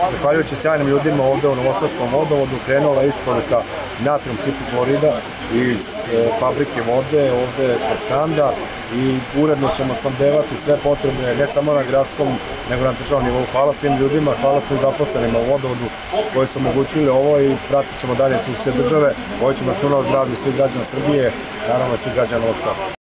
Zahvaljujući sjajnim ljudima ovde u Novosadskom vodovodu krenula je isporuka natrijum hipoklorida iz e, fabrike vode ovde po štanda i uredno ćemo snabdevati sve potrebne ne samo na gradskom nego na državnom nivou. Hvala svim ljudima, hvala svim zaposlenima u vodovodu koji su omogućili ovo i pratit ćemo dalje instrukcije države, vojećemo računa o zdravlju svih građana Srbije, naravno svih građana Oksa.